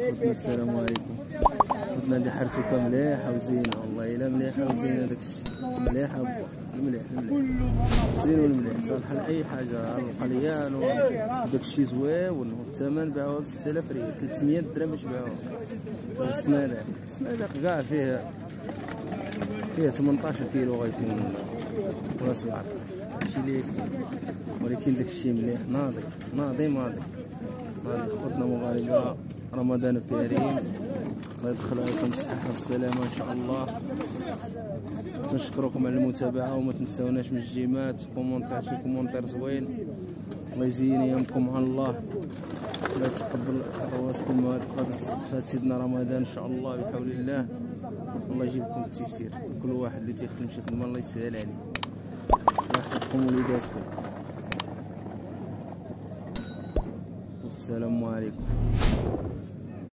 السلام عليكم. خوتنا هادي حرتوكا مليحة وزينة والله. إلا مليحة وزينة داكشي مليحة با. المليح الزين والمليح. صالحه لاي حاجة. القليان وداكشي زويون والثمن باعوها ب 6000 ريال 300 درهم باش باعوها السنادق السنادق كاع فيه فيه 18 كيلو غيكون. ولا 17 هادشي اللي ولكن داكشي مليح. ناضي. ناضي ماضي. ناضي. خوتنا مغاربه رمضان كريم الله يدخل عليكم الصحة والسلامة إن شاء الله. تنشكركم على المتابعة وما تنساوناش من الجيمات. commentaire شي commentaire زوين. الله يزين أيامكم الله. الله يتقبل خطواتكم في سيدنا رمضان إن شاء الله بحول الله. الله يجيب لكم التيسير. كل واحد اللي تيخدم شي خدمة الله يسهل عليه. الله يحفظكم وليداتكم. والسلام عليكم.